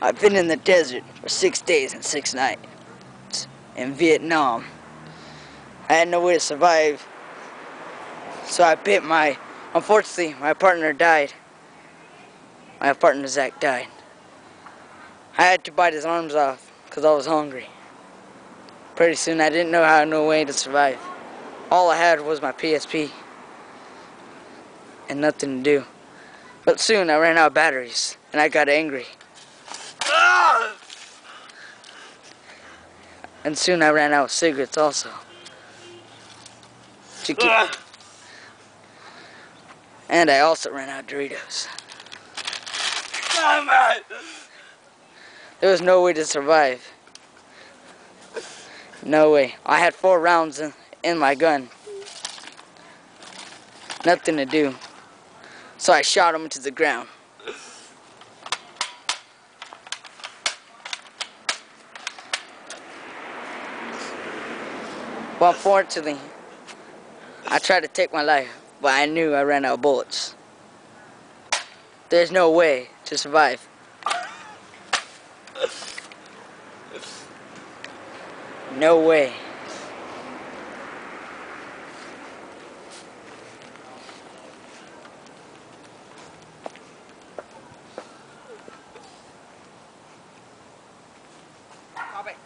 I've been in the desert for six days and six nights in Vietnam. I had no way to survive, so I bit my. Unfortunately, my partner died. My partner Zach died. I had to bite his arms off because I was hungry. Pretty soon, I didn't know how no way to survive. All I had was my PSP and nothing to do. But soon I ran out of batteries and I got angry. And soon I ran out of cigarettes also. Keep- ah. and I also ran out of Doritos. There was no way to survive. No way. I had four rounds in, in my gun. Nothing to do. So I shot him to the ground. Well, fortunately, I tried to take my life, but I knew I ran out of bullets. There's no way to survive. No way. Stop it.